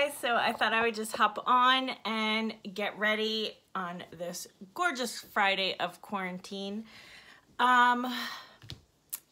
guys, so I thought I would just hop on and get ready on this gorgeous Friday of quarantine. Um,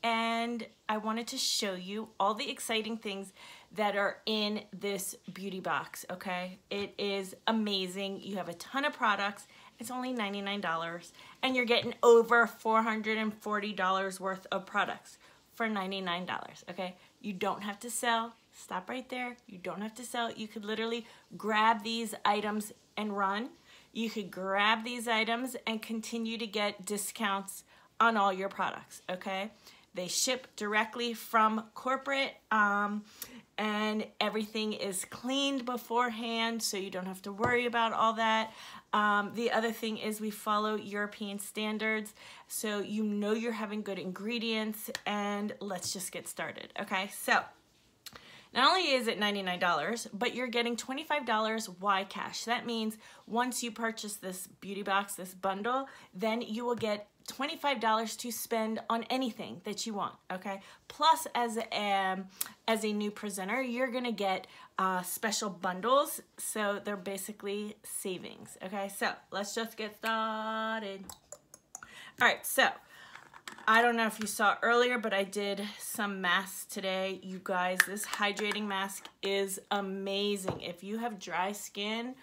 and I wanted to show you all the exciting things that are in this beauty box, okay? It is amazing. You have a ton of products. It's only $99 and you're getting over $440 worth of products for $99, okay? You don't have to sell. Stop right there. You don't have to sell. You could literally grab these items and run. You could grab these items and continue to get discounts on all your products, okay? They ship directly from corporate. Um, and everything is cleaned beforehand so you don't have to worry about all that. Um, the other thing is we follow European standards so you know you're having good ingredients and let's just get started. Okay, so not only is it $99, but you're getting $25 Y cash. That means once you purchase this beauty box, this bundle, then you will get $25 to spend on anything that you want, okay? Plus, as a, um, as a new presenter, you're gonna get uh, special bundles, so they're basically savings, okay? So, let's just get started. All right, so, I don't know if you saw earlier, but I did some masks today. You guys, this hydrating mask is amazing. If you have dry skin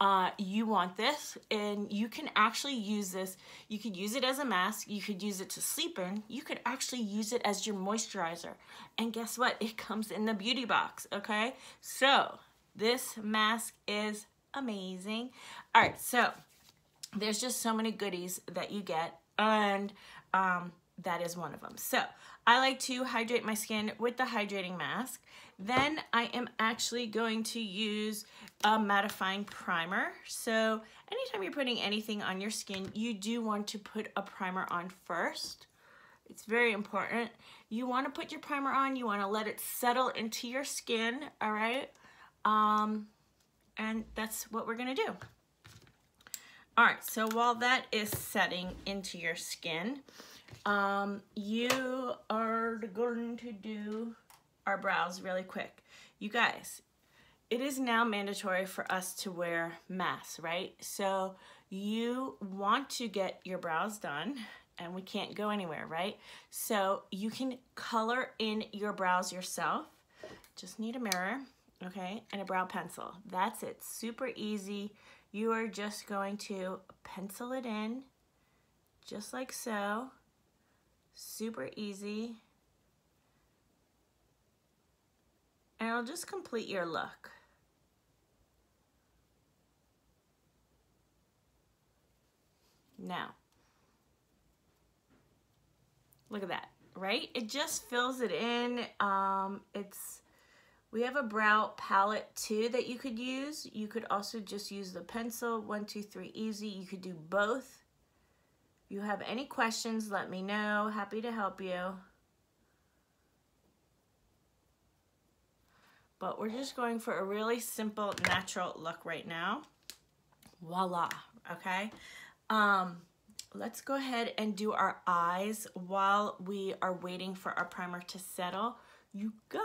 uh, you want this and you can actually use this. You could use it as a mask. You could use it to sleep in. You could actually use it as your moisturizer. And guess what? It comes in the beauty box, okay? So this mask is amazing. All right, so there's just so many goodies that you get and um, that is one of them. So I like to hydrate my skin with the hydrating mask. Then I am actually going to use a mattifying primer. So anytime you're putting anything on your skin, you do want to put a primer on first. It's very important. You want to put your primer on. You want to let it settle into your skin, all right? Um, and that's what we're going to do. All right, so while that is setting into your skin, um, you are going to do our brows really quick. You guys, it is now mandatory for us to wear masks, right? So you want to get your brows done and we can't go anywhere, right? So you can color in your brows yourself. Just need a mirror, okay, and a brow pencil. That's it, super easy. You are just going to pencil it in, just like so. Super easy. And it'll just complete your look. Now, look at that, right? It just fills it in. Um, it's, we have a brow palette too that you could use. You could also just use the pencil, one, two, three, easy. You could do both. You have any questions, let me know. Happy to help you. But we're just going for a really simple, natural look right now. Voila, okay? Um, let's go ahead and do our eyes while we are waiting for our primer to settle. You guys,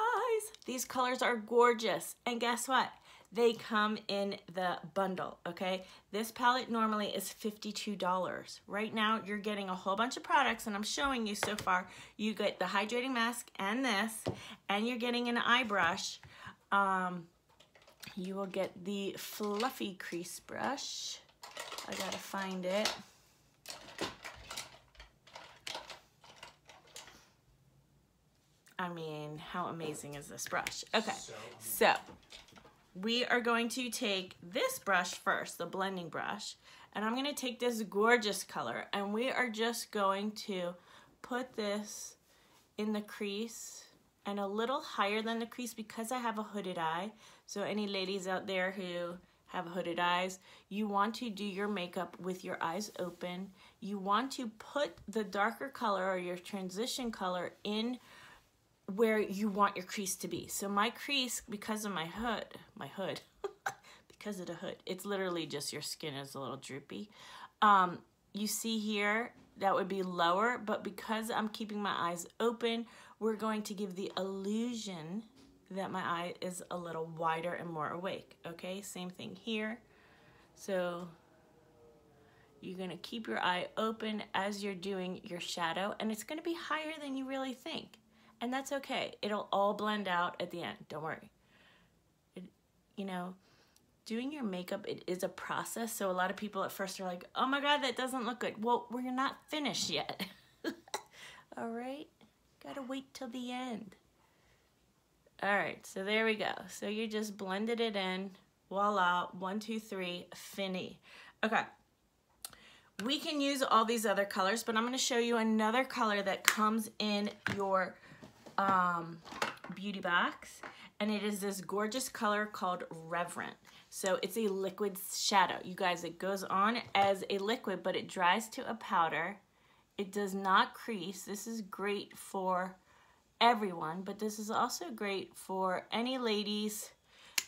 these colors are gorgeous. And guess what? They come in the bundle, okay? This palette normally is $52. Right now, you're getting a whole bunch of products, and I'm showing you so far. You get the hydrating mask and this, and you're getting an eye brush um, you will get the fluffy crease brush. I gotta find it. I mean, how amazing is this brush? Okay, so we are going to take this brush first, the blending brush, and I'm gonna take this gorgeous color and we are just going to put this in the crease and a little higher than the crease because I have a hooded eye. So any ladies out there who have hooded eyes, you want to do your makeup with your eyes open. You want to put the darker color or your transition color in where you want your crease to be. So my crease, because of my hood, my hood, because of the hood, it's literally just your skin is a little droopy. Um, you see here, that would be lower, but because I'm keeping my eyes open, we're going to give the illusion that my eye is a little wider and more awake, okay? Same thing here. So you're gonna keep your eye open as you're doing your shadow and it's gonna be higher than you really think. And that's okay. It'll all blend out at the end, don't worry. It, you know, doing your makeup, it is a process. So a lot of people at first are like, oh my God, that doesn't look good. Well, we're not finished yet. all right, gotta wait till the end. All right, so there we go. So you just blended it in, voila, one, two, three, fini. Okay, we can use all these other colors, but I'm gonna show you another color that comes in your um, beauty box. And it is this gorgeous color called Reverent. So it's a liquid shadow. You guys, it goes on as a liquid, but it dries to a powder. It does not crease. This is great for everyone, but this is also great for any ladies,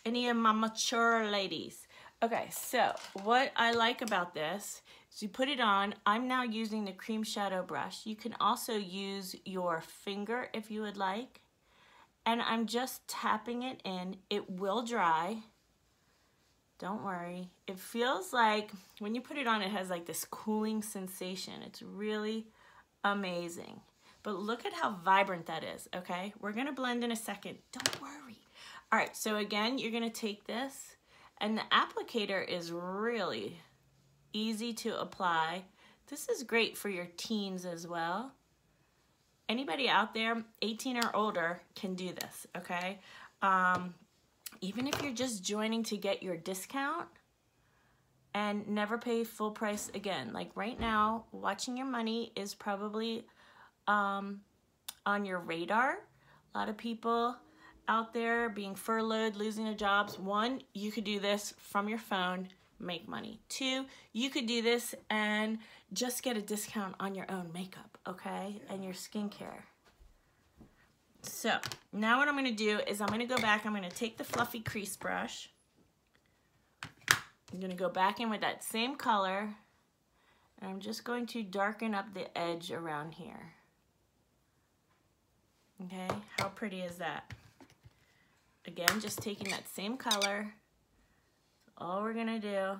any of my mature ladies. Okay, so what I like about this so you put it on. I'm now using the cream shadow brush. You can also use your finger if you would like. And I'm just tapping it in. It will dry. Don't worry. It feels like when you put it on, it has like this cooling sensation. It's really amazing. But look at how vibrant that is, okay? We're gonna blend in a second. Don't worry. All right, so again, you're gonna take this and the applicator is really easy to apply. This is great for your teens as well. Anybody out there, 18 or older, can do this, okay? Um, even if you're just joining to get your discount and never pay full price again. Like right now, watching your money is probably um, on your radar. A lot of people out there being furloughed, losing their jobs. One, you could do this from your phone make money. Two, you could do this and just get a discount on your own makeup, okay? And your skincare. So now what I'm gonna do is I'm gonna go back, I'm gonna take the fluffy crease brush. I'm gonna go back in with that same color and I'm just going to darken up the edge around here. Okay, how pretty is that? Again, just taking that same color all we're gonna do.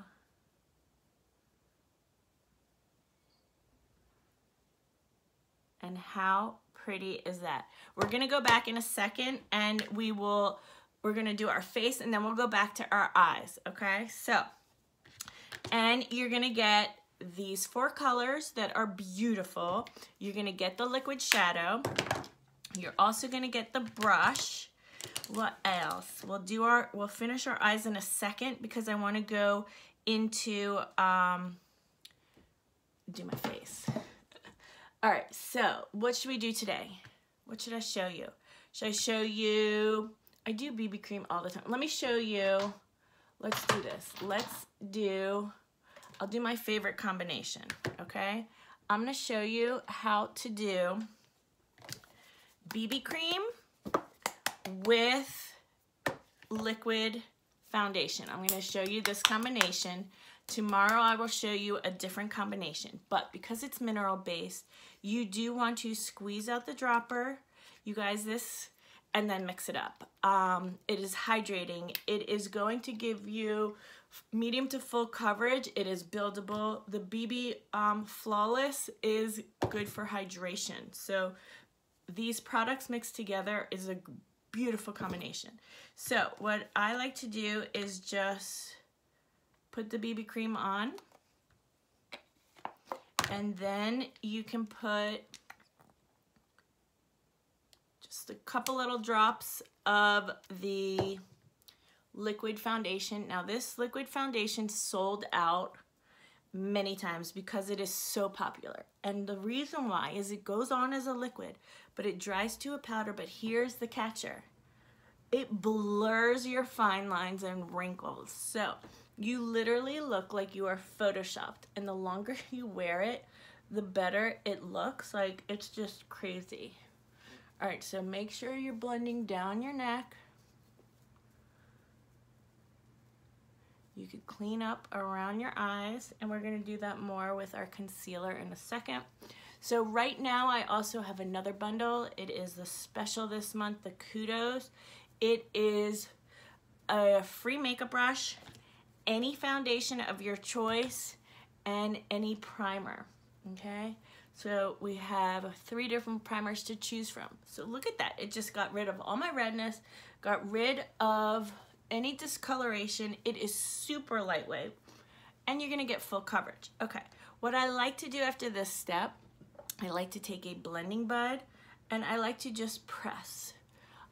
And how pretty is that? We're gonna go back in a second and we will we're gonna do our face and then we'll go back to our eyes okay? So and you're gonna get these four colors that are beautiful. You're gonna get the liquid shadow. You're also gonna get the brush what else? We'll do our, we'll finish our eyes in a second because I want to go into, um, do my face. All right, so what should we do today? What should I show you? Should I show you, I do BB cream all the time. Let me show you, let's do this. Let's do, I'll do my favorite combination, okay? I'm gonna show you how to do BB cream with liquid foundation. I'm going to show you this combination. Tomorrow I will show you a different combination, but because it's mineral based, you do want to squeeze out the dropper. You guys, this, and then mix it up. Um, it is hydrating. It is going to give you medium to full coverage. It is buildable. The BB um, Flawless is good for hydration. So these products mixed together is a beautiful combination. So what I like to do is just put the BB cream on and then you can put just a couple little drops of the liquid foundation. Now this liquid foundation sold out many times because it is so popular. And the reason why is it goes on as a liquid, but it dries to a powder, but here's the catcher. It blurs your fine lines and wrinkles. So you literally look like you are photoshopped. And the longer you wear it, the better it looks. Like it's just crazy. All right, so make sure you're blending down your neck You could clean up around your eyes and we're gonna do that more with our concealer in a second. So right now I also have another bundle. It is the special this month, the Kudos. It is a free makeup brush, any foundation of your choice, and any primer, okay? So we have three different primers to choose from. So look at that. It just got rid of all my redness, got rid of any discoloration. It is super lightweight and you're gonna get full coverage. Okay, what I like to do after this step, I like to take a blending bud and I like to just press.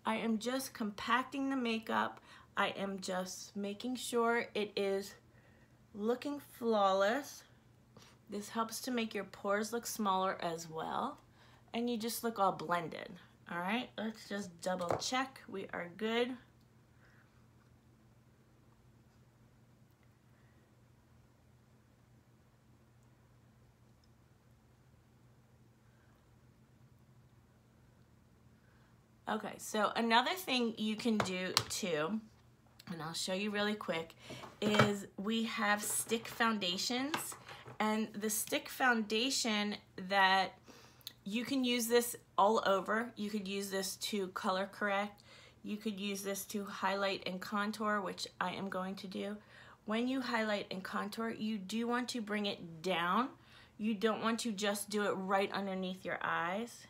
I am just compacting the makeup. I am just making sure it is looking flawless. This helps to make your pores look smaller as well. And you just look all blended. All right, let's just double check. We are good. Okay, so another thing you can do too, and I'll show you really quick, is we have stick foundations and the stick foundation that you can use this all over. You could use this to color correct. You could use this to highlight and contour, which I am going to do. When you highlight and contour, you do want to bring it down. You don't want to just do it right underneath your eyes.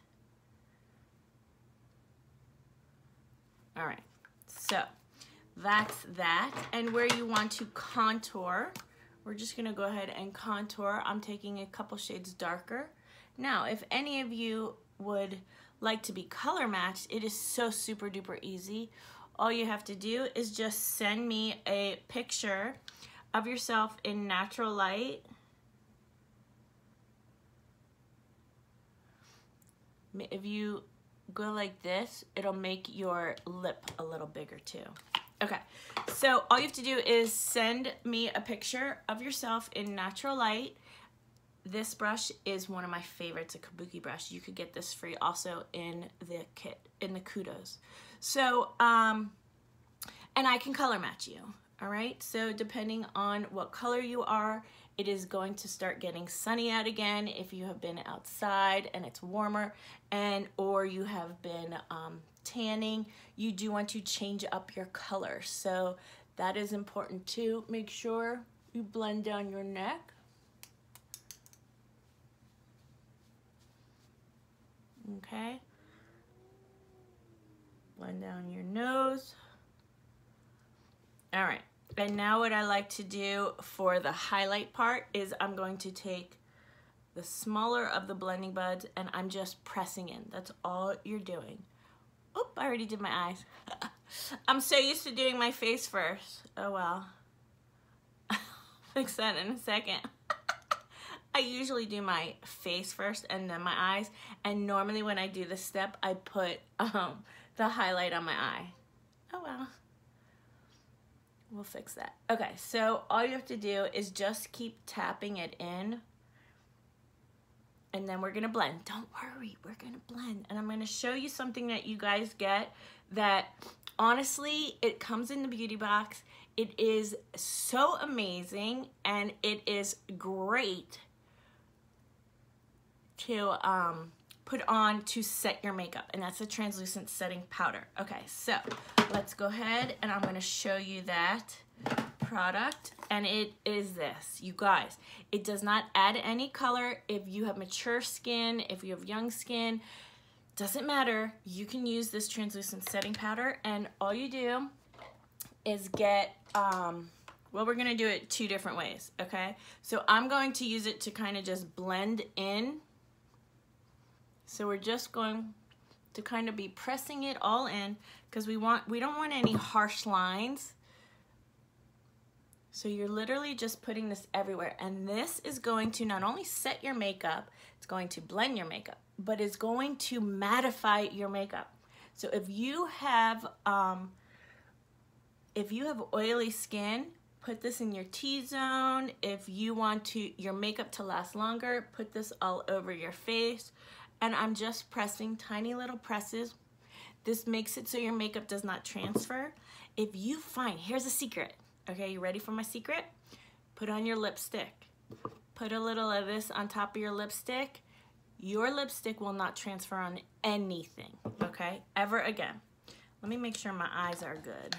All right, so that's that. And where you want to contour, we're just gonna go ahead and contour. I'm taking a couple shades darker. Now, if any of you would like to be color matched, it is so super duper easy. All you have to do is just send me a picture of yourself in natural light. If you go like this, it'll make your lip a little bigger too. Okay, so all you have to do is send me a picture of yourself in natural light. This brush is one of my favorites, a kabuki brush. You could get this free also in the kit, in the kudos. So, um, and I can color match you, all right? So depending on what color you are, it is going to start getting sunny out again if you have been outside and it's warmer and or you have been um, tanning, you do want to change up your color. So that is important too. Make sure you blend down your neck. Okay. Blend down your nose. All right. And now what I like to do for the highlight part is I'm going to take the smaller of the blending buds and I'm just pressing in. That's all you're doing. Oop, I already did my eyes. I'm so used to doing my face first. Oh well. Fix that in a second. I usually do my face first and then my eyes. And normally when I do this step, I put um, the highlight on my eye. Oh well. We'll fix that. Okay, so all you have to do is just keep tapping it in and then we're gonna blend. Don't worry, we're gonna blend. And I'm gonna show you something that you guys get that honestly, it comes in the beauty box. It is so amazing and it is great to um, put on to set your makeup and that's a translucent setting powder. Okay, so let's go ahead and I'm gonna show you that product and it is this. You guys it does not add any color. If you have mature skin if you have young skin doesn't matter. You can use this translucent setting powder and all you do is get um well we're gonna do it two different ways okay? So I'm going to use it to kind of just blend in so we're just going to kind of be pressing it all in because we want we don't want any harsh lines so you're literally just putting this everywhere. And this is going to not only set your makeup, it's going to blend your makeup, but it's going to mattify your makeup. So if you have, um, if you have oily skin, put this in your T-zone. If you want to your makeup to last longer, put this all over your face. And I'm just pressing tiny little presses. This makes it so your makeup does not transfer. If you find, here's a secret. Okay, you ready for my secret? Put on your lipstick. Put a little of this on top of your lipstick. Your lipstick will not transfer on anything, okay? Ever again. Let me make sure my eyes are good.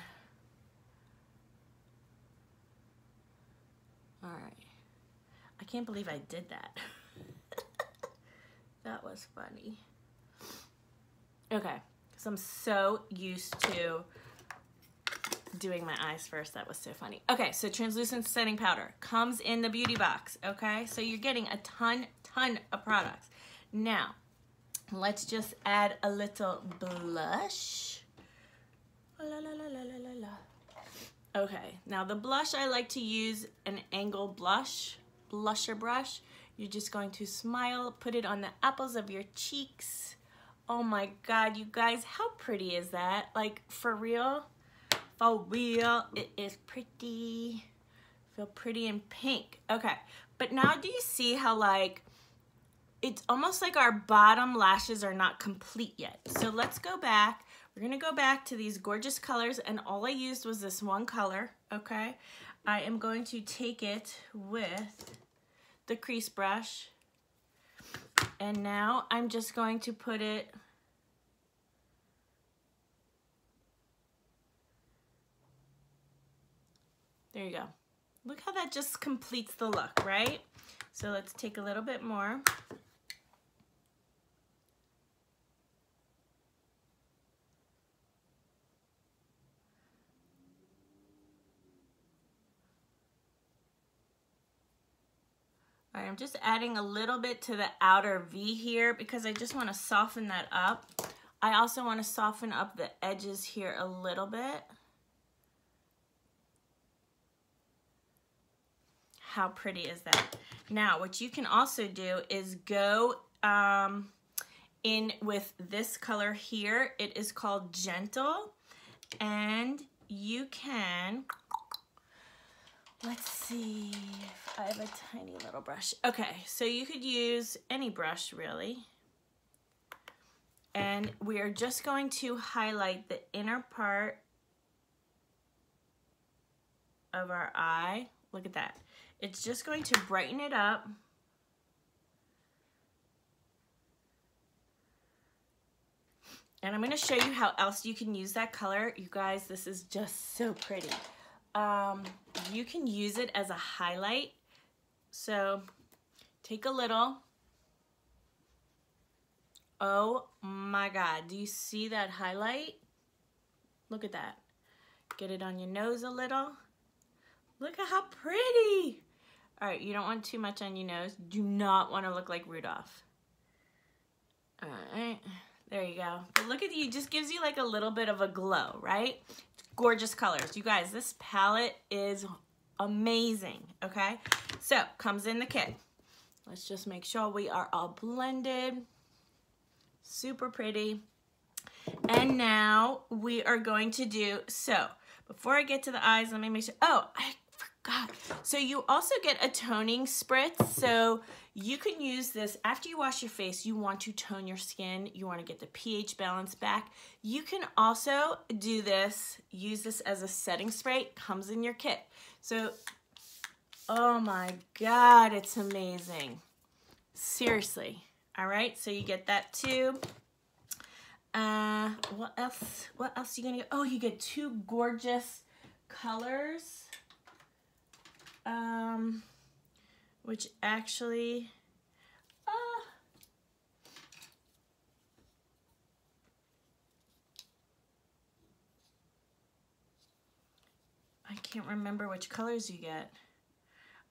All right. I can't believe I did that. that was funny. Okay, because I'm so used to doing my eyes first. That was so funny. Okay, so translucent setting powder comes in the beauty box, okay? So you're getting a ton, ton of products. Now, let's just add a little blush. La, la, la, okay, now the blush I like to use an angle blush, blusher brush. You're just going to smile, put it on the apples of your cheeks. Oh my God, you guys, how pretty is that? Like, for real? For real, it is pretty. Feel pretty in pink. Okay, but now do you see how like, it's almost like our bottom lashes are not complete yet. So let's go back. We're gonna go back to these gorgeous colors and all I used was this one color, okay? I am going to take it with the crease brush and now I'm just going to put it There you go. Look how that just completes the look, right? So let's take a little bit more. Right, I'm just adding a little bit to the outer V here because I just want to soften that up. I also want to soften up the edges here a little bit. How pretty is that? Now, what you can also do is go um, in with this color here. It is called Gentle. And you can, let's see if I have a tiny little brush. Okay, so you could use any brush really. And we are just going to highlight the inner part of our eye. Look at that. It's just going to brighten it up. And I'm gonna show you how else you can use that color. You guys, this is just so pretty. Um, you can use it as a highlight. So take a little. Oh my God, do you see that highlight? Look at that. Get it on your nose a little. Look at how pretty. All right, you don't want too much on your nose. Do not want to look like Rudolph. All right, there you go. But look at you, just gives you like a little bit of a glow, right? Gorgeous colors. You guys, this palette is amazing, okay? So, comes in the kit. Let's just make sure we are all blended. Super pretty. And now we are going to do, so before I get to the eyes, let me make sure, oh, I forgot. So you also get a toning spritz. So you can use this after you wash your face, you want to tone your skin. You want to get the pH balance back. You can also do this, use this as a setting spray. It comes in your kit. So, oh my God, it's amazing. Seriously. All right, so you get that too. Uh, what else? What else are you gonna get? Oh, you get two gorgeous colors um, which actually, uh, I can't remember which colors you get.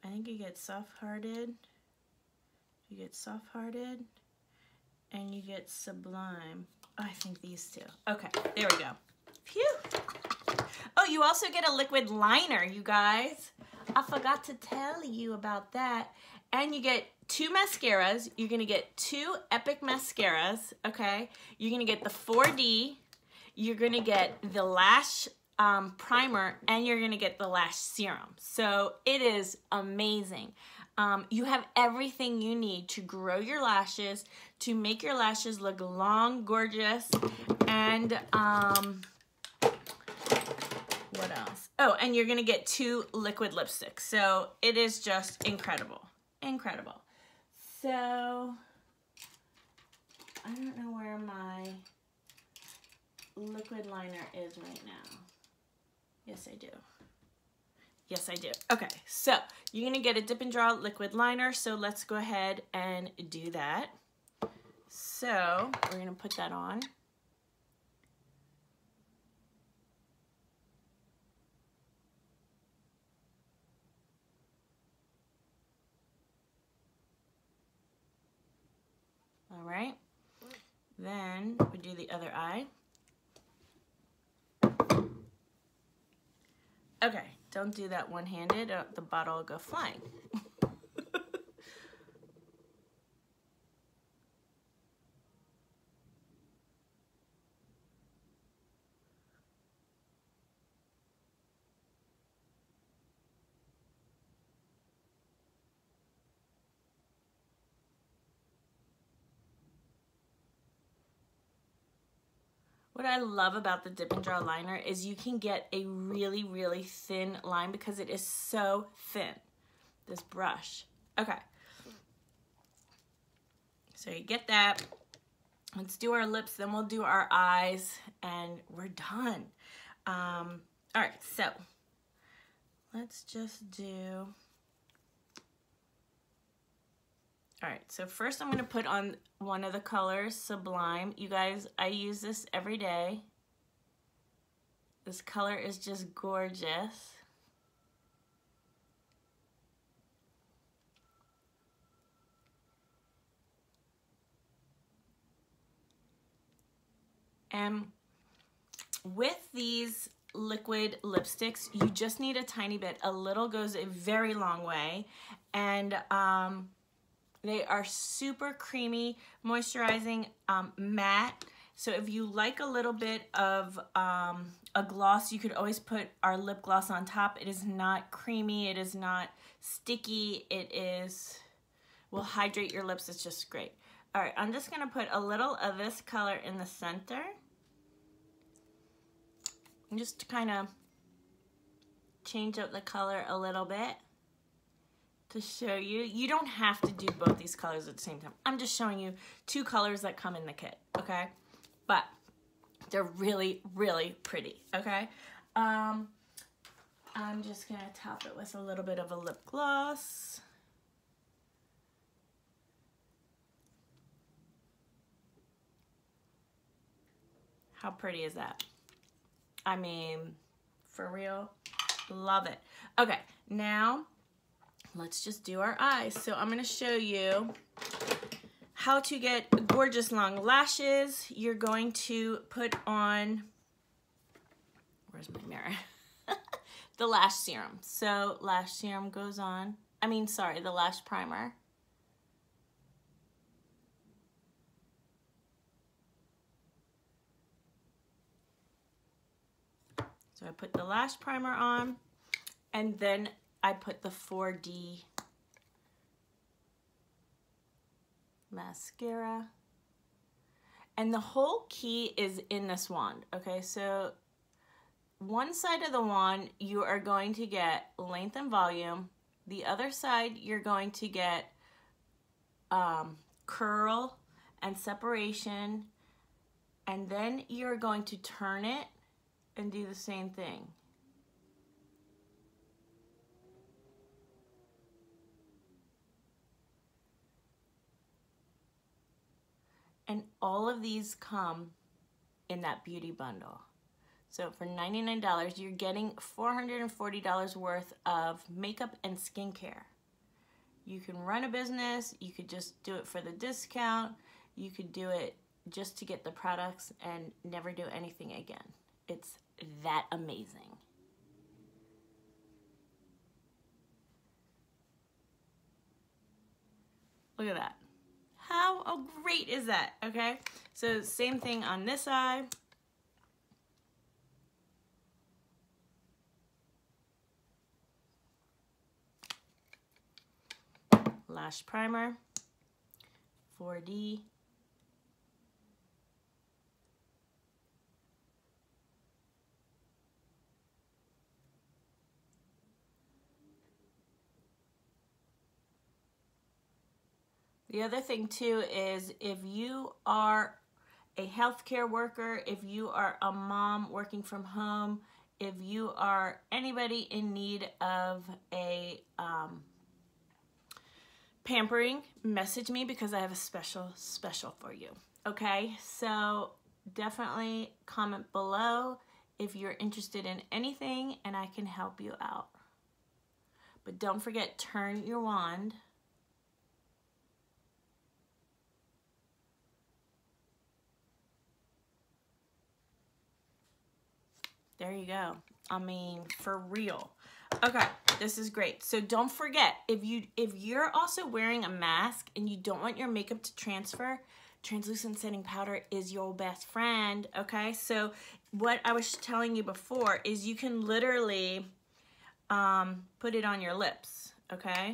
I think you get soft-hearted, you get soft-hearted, and you get sublime. I think these two. Okay, there we go. Phew. Oh, you also get a liquid liner, you guys. I forgot to tell you about that. And you get two mascaras. You're going to get two Epic mascaras, okay? You're going to get the 4D. You're going to get the lash um, primer and you're going to get the lash serum. So it is amazing. Um, you have everything you need to grow your lashes, to make your lashes look long, gorgeous, and um, what else? Oh, and you're to get two liquid lipsticks. So it is just incredible. Incredible. So I don't know where my liquid liner is right now. Yes, I do. Yes, I do. Okay, so you're gonna get a dip and draw liquid liner, so let's go ahead and do that. So we're gonna put that on. All right. Then we do the other eye. Okay, don't do that one-handed, uh, the bottle will go flying. What I love about the Dip and Draw liner is you can get a really, really thin line because it is so thin, this brush. Okay. So you get that. Let's do our lips, then we'll do our eyes, and we're done. Um, all right, so let's just do All right, so first I'm gonna put on one of the colors, Sublime. You guys, I use this every day. This color is just gorgeous. And with these liquid lipsticks, you just need a tiny bit. A little goes a very long way. And um, they are super creamy, moisturizing, um, matte. So if you like a little bit of um, a gloss, you could always put our lip gloss on top. It is not creamy. It is not sticky. It is, will hydrate your lips. It's just great. All right, I'm just gonna put a little of this color in the center. Just to kind of change up the color a little bit to show you. You don't have to do both these colors at the same time. I'm just showing you two colors that come in the kit, okay? But they're really, really pretty, okay? Um, I'm just gonna top it with a little bit of a lip gloss. How pretty is that? I mean, for real, love it. Okay, now let's just do our eyes. So I'm gonna show you how to get gorgeous long lashes. You're going to put on, where's my mirror? the lash serum. So lash serum goes on, I mean, sorry, the lash primer. So I put the lash primer on and then I put the 4D mascara. And the whole key is in this wand, okay? So one side of the wand, you are going to get length and volume. The other side, you're going to get um, curl and separation. And then you're going to turn it and do the same thing. And all of these come in that beauty bundle. So for $99, you're getting $440 worth of makeup and skincare. You can run a business, you could just do it for the discount, you could do it just to get the products and never do anything again. It's that amazing. Look at that. How oh, great is that, okay? So same thing on this eye. Lash primer, 4D. The other thing too is if you are a healthcare worker, if you are a mom working from home, if you are anybody in need of a um, pampering, message me because I have a special, special for you. Okay, so definitely comment below if you're interested in anything and I can help you out. But don't forget, turn your wand. There you go. I mean, for real. Okay, this is great. So don't forget, if you if you're also wearing a mask and you don't want your makeup to transfer, translucent setting powder is your best friend, okay? So what I was telling you before is you can literally um, put it on your lips, okay?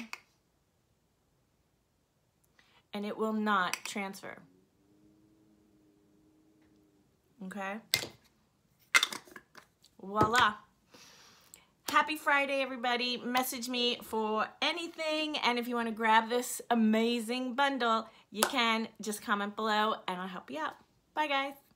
And it will not transfer. Okay? Voila. Happy Friday, everybody. Message me for anything. And if you want to grab this amazing bundle, you can just comment below and I'll help you out. Bye, guys.